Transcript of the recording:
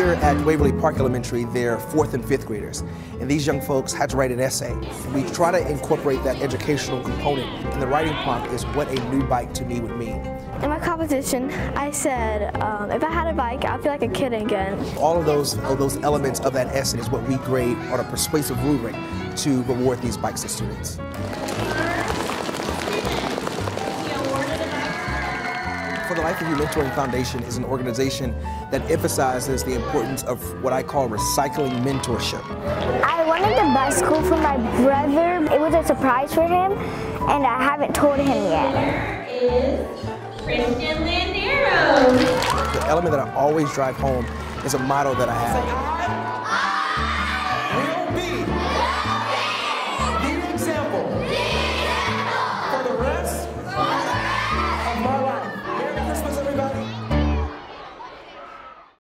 here at Waverly Park Elementary, they're fourth and fifth graders. And these young folks had to write an essay. We try to incorporate that educational component. And the writing prompt is what a new bike to me would mean. In my competition, I said, um, if I had a bike, I'd feel like a kid again. All of those, of those elements of that essay is what we grade on a persuasive rubric to reward these bikes to students. For the Life of You Mentoring Foundation is an organization that emphasizes the importance of what I call recycling mentorship. I wanted the bicycle for my brother. It was a surprise for him, and I haven't told him yet. There is Christian Landero. The element that I always drive home is a motto that I have.